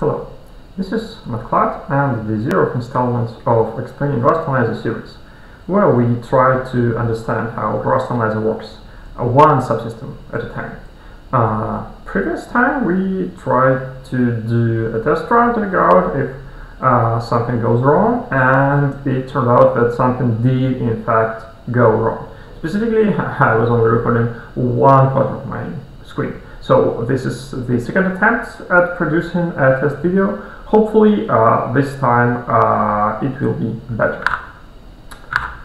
Hello, this is matklad and the zeroth installment of Explaining rust-analyzer series, where we try to understand how rust-analyzer works, uh, one subsystem at a time. Uh, previous time we tried to do a test run to figure out if uh, something goes wrong, and it turned out that something did in fact go wrong. Specifically, I was only recording one part of my screen. So this is the second attempt at producing a test video. Hopefully uh, this time uh, it will be better.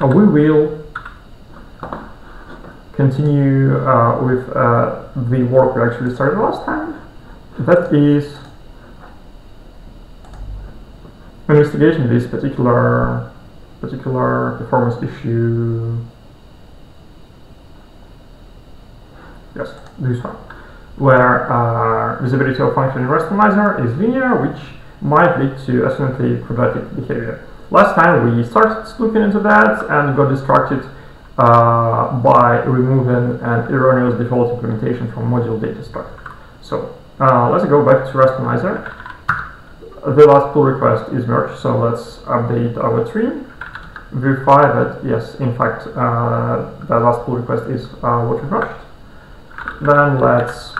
Uh, we will continue uh, with uh, the work we actually started last time. That is investigation this particular particular performance issue. Yes, this one where uh, visibility of function in rust-analyzer is linear, which might lead to accidentally quadratic behavior. Last time we started looking into that and got distracted uh, by removing an erroneous default implementation from module data struct. So uh, let's go back to rust-analyzer. The last pull request is merged, so let's update our tree. Verify that yes, in fact, uh, the last pull request is uh, what we merged. Then let's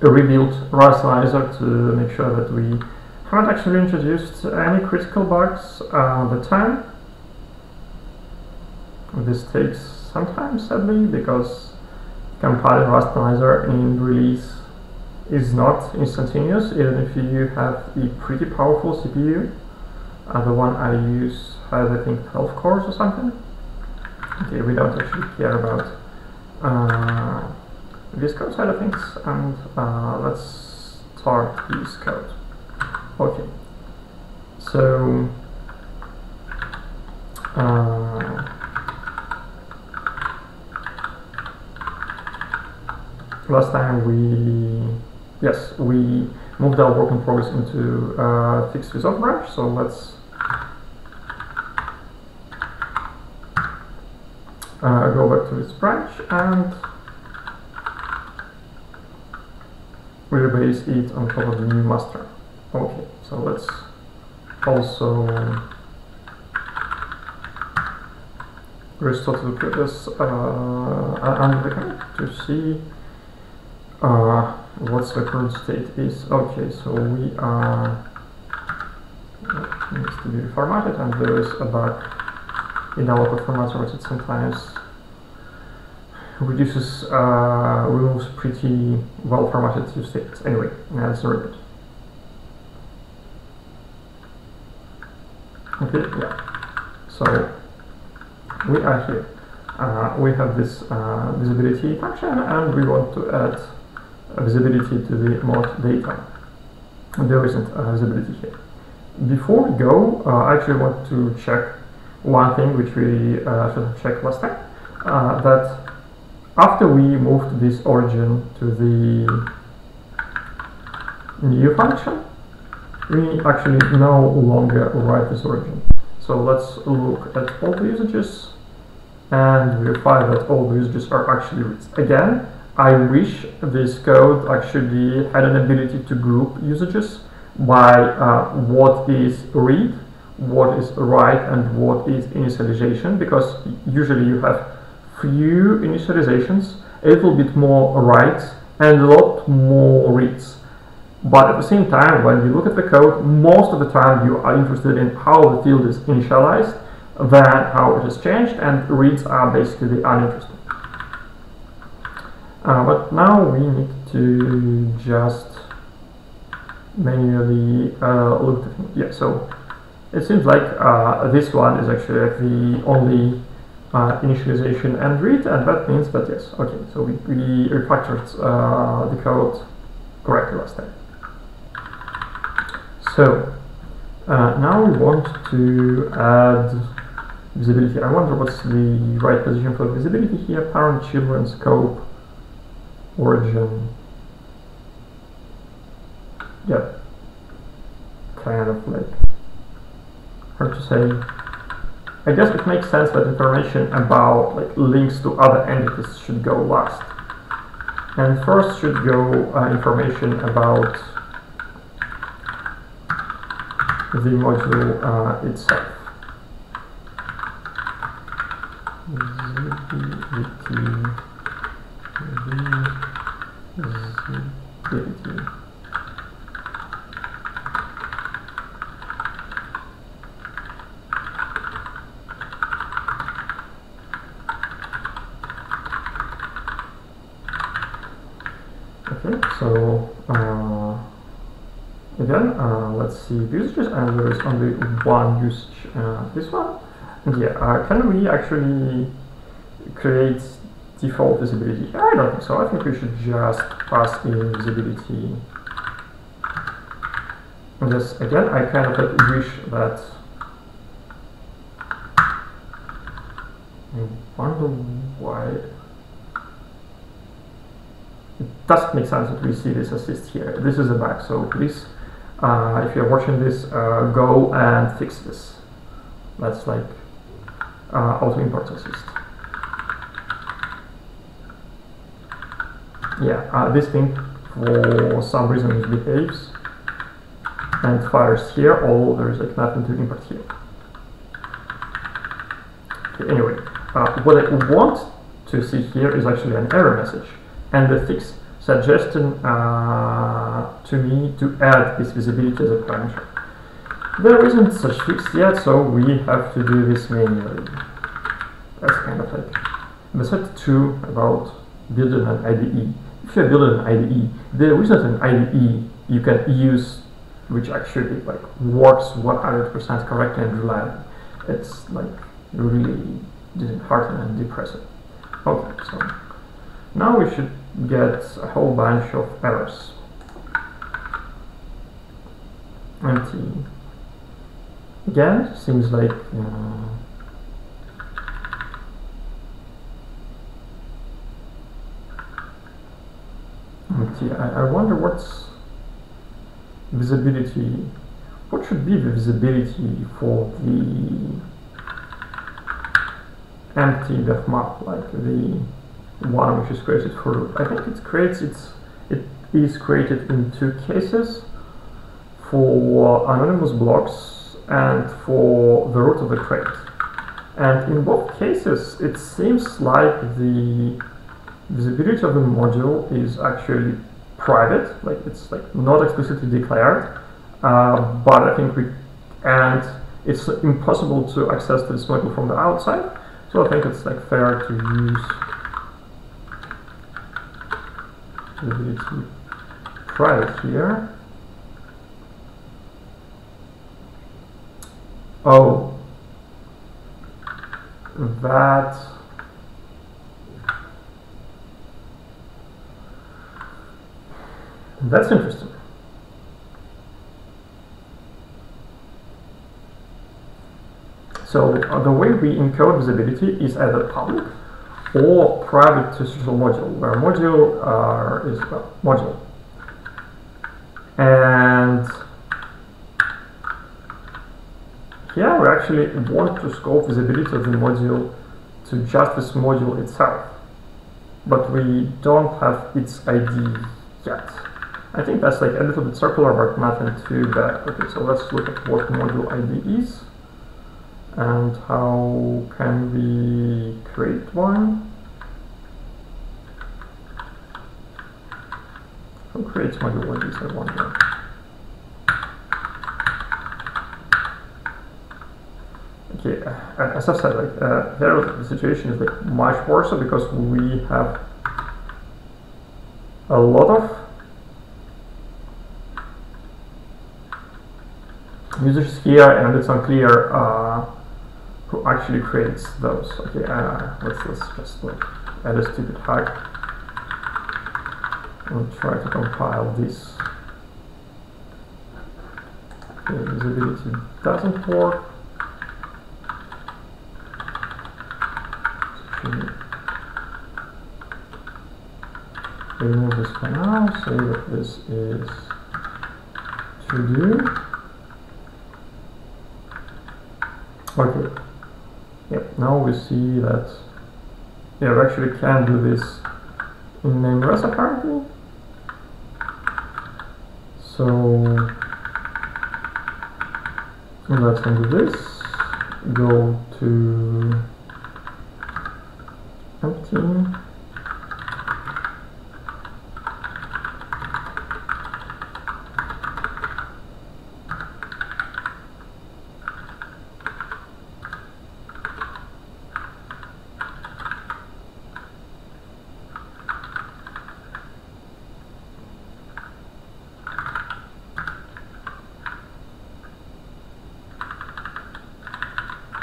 rebuild rust-analyzer to make sure that we haven't actually introduced any critical bugs at the time. This takes some time, sadly, because compiling rust-analyzer in release is not instantaneous, even if you have a pretty powerful CPU. Uh, the one I use has, I think, 12 cores or something. Okay, we don't actually care about uh, VS Code side of things, and uh, let's start VS Code. Okay, so uh, last time we yes we moved our work in progress into uh, fixed result branch. So let's uh, go back to this branch and we rebase it on top of the new master. Okay, so let's also restore to the previous uh, the commit to see uh, what's the current state is. Okay, so we are needs to be reformatted and there is a bug in our formatter that sometimes reduces, uh, removes pretty well formatted states. Anyway, let's read it. Okay, yeah. So we are here. Uh, we have this uh, visibility function and we want to add visibility to the mod data. There isn't visibility here. Before we go, uh, I actually want to check one thing which we uh, should have checked last time, uh, that after we moved this origin to the new function, we actually no longer write this origin. So let's look at all the usages and verify that all the usages are actually reads. Again, I wish VS Code actually had an ability to group usages by uh, what is read, what is write, and what is initialization, because usually you have few initializations, a little bit more writes, and a lot more reads. But at the same time, when you look at the code, most of the time you are interested in how the field is initialized than how it has changed, and reads are basically uninteresting. Uh, but now we need to just manually uh, look at. Yeah, so it seems like uh, this one is actually the only uh, initialization and read, and that means that yes, okay, so we, we refactored uh, the code correctly last time. So uh, now we want to add visibility. I wonder what's the right position for visibility here. Parent, children, scope, origin. Yeah, kind of like hard to say. I guess it makes sense that information about like links to other entities should go last. And first should go uh, information about the module uh, itself. Okay, so uh, again, uh, let's see usages, and there is only one usage. Uh, this one, and yeah, uh, can we actually create default visibility? I don't think so. I think we should just pass in visibility. And just again, I kind of like wish that. I wonder why it doesn't make sense that we see this assist here. This is a bug, so please, uh, if you're watching this, uh, go and fix this. That's like uh, auto import assist. Yeah, uh, this thing for some reason behaves and fires here, although there's like nothing to import here. Okay, anyway, uh, what I want to see here is actually an error message and the fix suggesting uh, to me to add this visibility as a parameter. There isn't such fix yet, so we have to do this manually. That's kind of like set 2 about building an IDE. If you're building an IDE, there isn't an IDE you can use which actually like works 100% correctly and reliably. It's like really disheartening and depressing. Okay, so now we should get a whole bunch of errors. Empty. Again, seems like uh, empty. I, I wonder what's visibility. What should be the visibility for the empty def map, like the one which is created for. I think it creates its it is created in two cases for anonymous blocks and for the root of the crate. And in both cases, it seems like the visibility of the module is actually private, like it's like not explicitly declared, uh, but I think we and it's impossible to access this module from the outside. So I think it's like fair to use visibility private here. Oh, that that's interesting. So uh, the way we encode visibility is either public or private to social module, where module uh, is well, module. And here we actually want to scope visibility of the module to just this module itself, but we don't have its ID yet. I think that's like a little bit circular, but nothing too bad. Okay, so let's look at what module ID is and how can we create one? Who creates module IDs, I wonder? Okay, uh, as I said, like uh, here the situation is like much worse because we have a lot of users here and it's unclear uh, who actually creates those. Okay, uh, let's, let's just like add a stupid hack and try to compile this. Okay, visibility doesn't work. remove this for now, say that this is to do. Okay. Now we see that yeah, we actually can do this in nameres apparently. So let's undo this, go to empty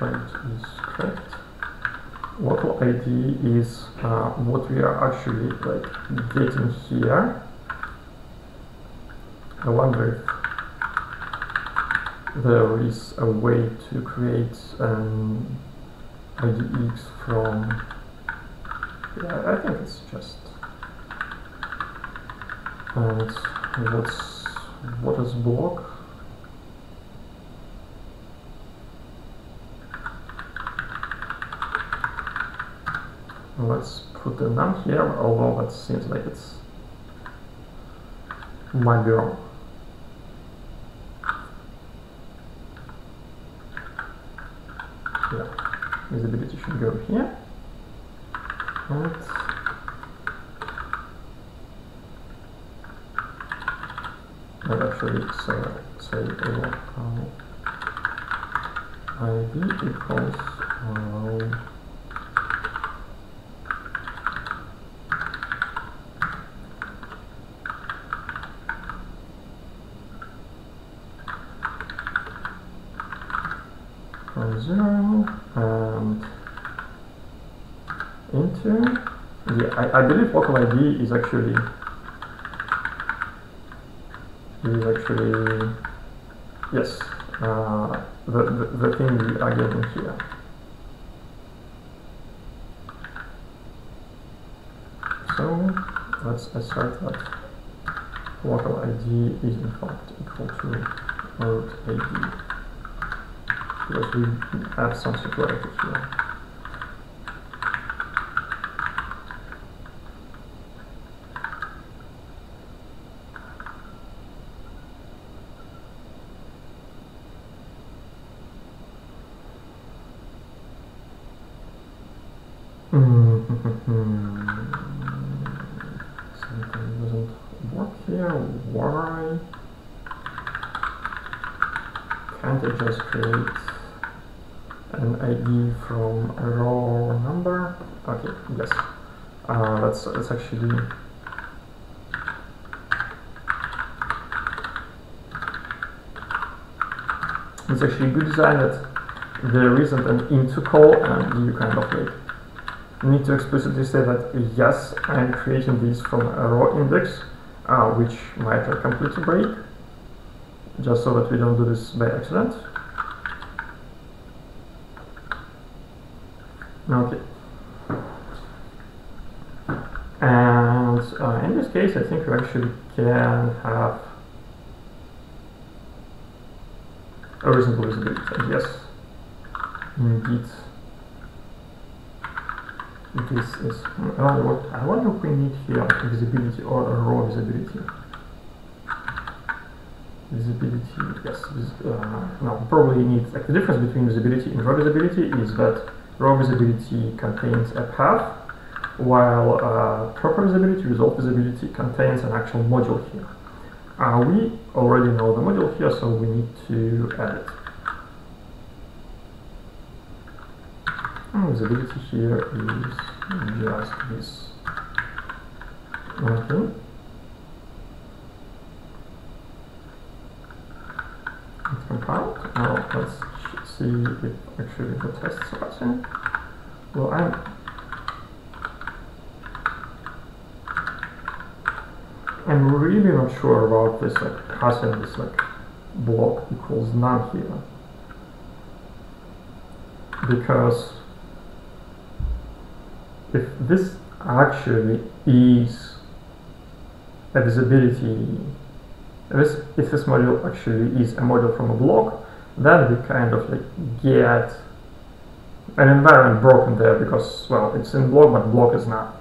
is correct. Local ID is uh, what we are actually like getting here. I wonder if there is a way to create an IDX from yeah, I think it's just and what's what is block let's put the num here, although that seems like it's might be wrong. Yeah, visibility should go here. And and actually so say local ID equals uh, from zero and into yeah I, I believe local ID is actually is actually yes uh, the, the, the thing we are getting here. So let's assert that local ID is in fact equal to root ID because we have some security here. Something doesn't work here. Why? Can't I just create an ID from a raw number. Okay, yes. Uh, that's that's actually it's actually good design that there isn't an into call and you kind of like need to explicitly say that yes, I'm creating this from a raw index, uh, which might completely break, just so that we don't do this by accident. Okay. And uh, in this case, I think we actually can have a reasonable visibility. Yes, indeed, this is. Wonder, what, I wonder if we need here visibility or a raw visibility. Visibility, yes. Vis uh, no, probably need like the difference between visibility and raw visibility is that raw visibility contains a path, while uh, proper visibility, result visibility, contains an actual module here. Uh, we already know the module here, so we need to add it. And visibility here is just this. Okay. It's compiled. Now let's see if actually the test. Well, I'm I'm really not sure about this like passing this like block equals none here because if this actually is a visibility if this, if this module actually is a module from a block then we kind of like get an environment broken there because well it's in block but block is not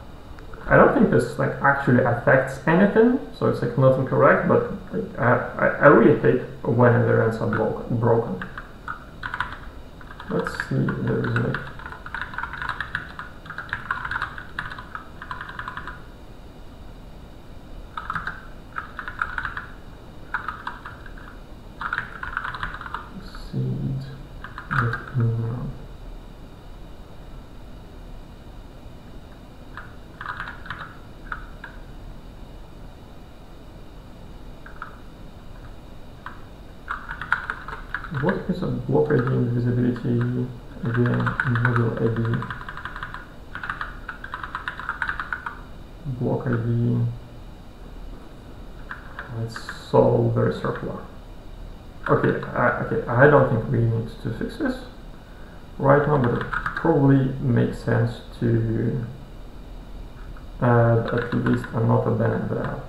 I don't think this like actually affects anything, so it's like not incorrect, but like, I, I, really hate when events are blo broken. Let's see, there is like What is a block ID invisibility again module ID? Block ID. It's so very circular. Okay, I, okay, I don't think we need to fix this right now, but it probably makes sense to add at least another band there.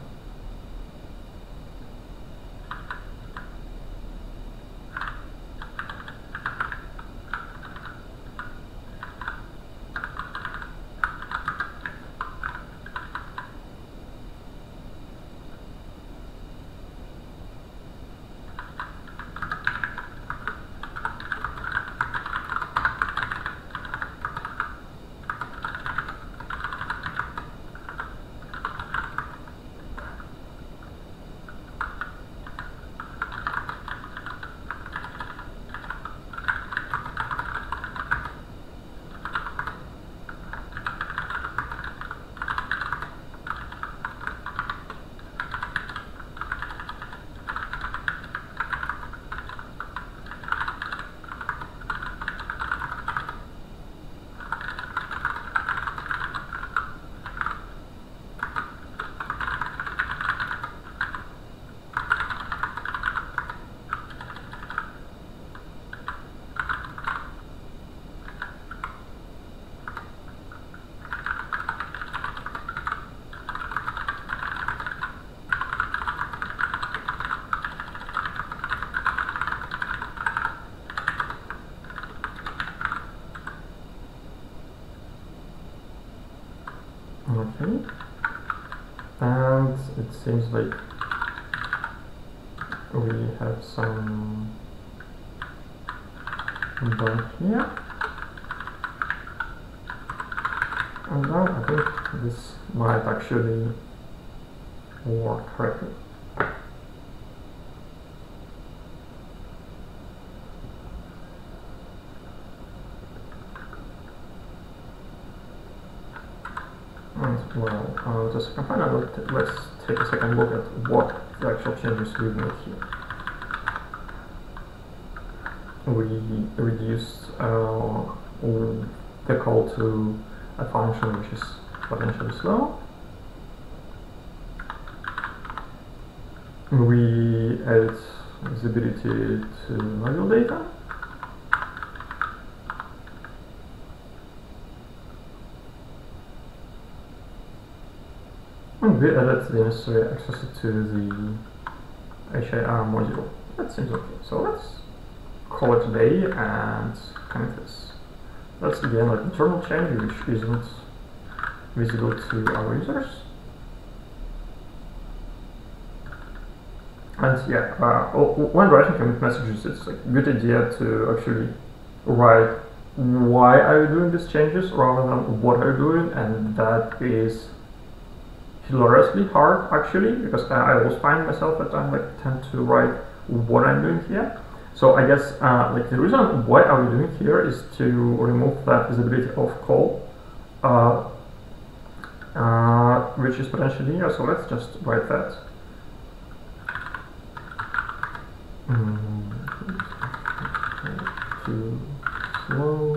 Okay. And it seems like we have some bump here. And now I think this might actually work correctly. And well, uh, a component, let- let's take a second look at what the actual changes we made here. We reduced uh, the call to a function which is potentially slow. We added visibility to module data. We added the necessary access to the HIR module. That seems okay. So let's call it today and commit this. That's again like internal change which isn't visible to our users. And yeah, uh, o- when writing commit messages, it's a good idea to actually write why are you doing these changes rather than what are you doing, and that is hilariously hard actually because I, I always find myself that I like tend to write what I'm doing here. So I guess uh, like the reason why are we doing here is to remove that visibility of call, uh, uh, which is potentially here. So let's just write that. Mm, too slow.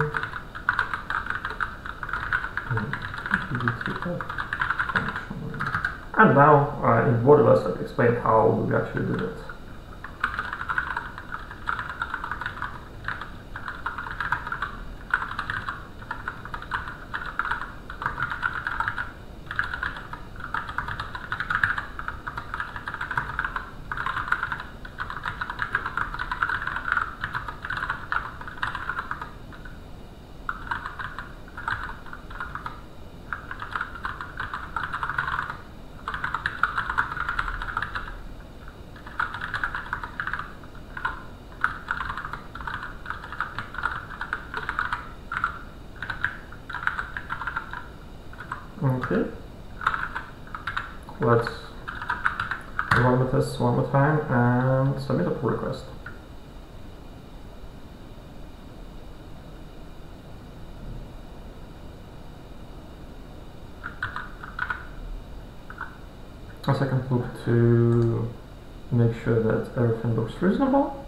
Mm, function. And now uh, in Borderless I've explained how we actually do that. Okay. Let's run the test one more time and submit a pull request. A second look to make sure that everything looks reasonable.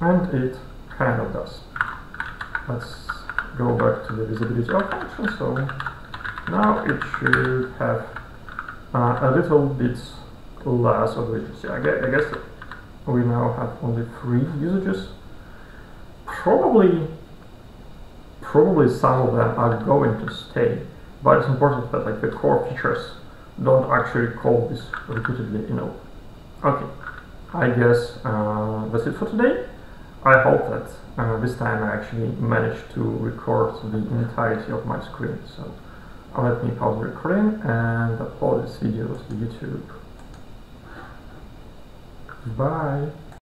And it kind of does. Let's go back to the visibility of function. So now it should have uh, a little bit less of. Yeah, I guess, I guess we now have only three usages. Probably, probably some of them are going to stay, but it's important that like the core features don't actually call this repeatedly you know. Okay, I guess uh, that's it for today. I hope that uh, this time I actually managed to record the entirety of my screen. So let me pause the recording and upload this video to YouTube. Bye.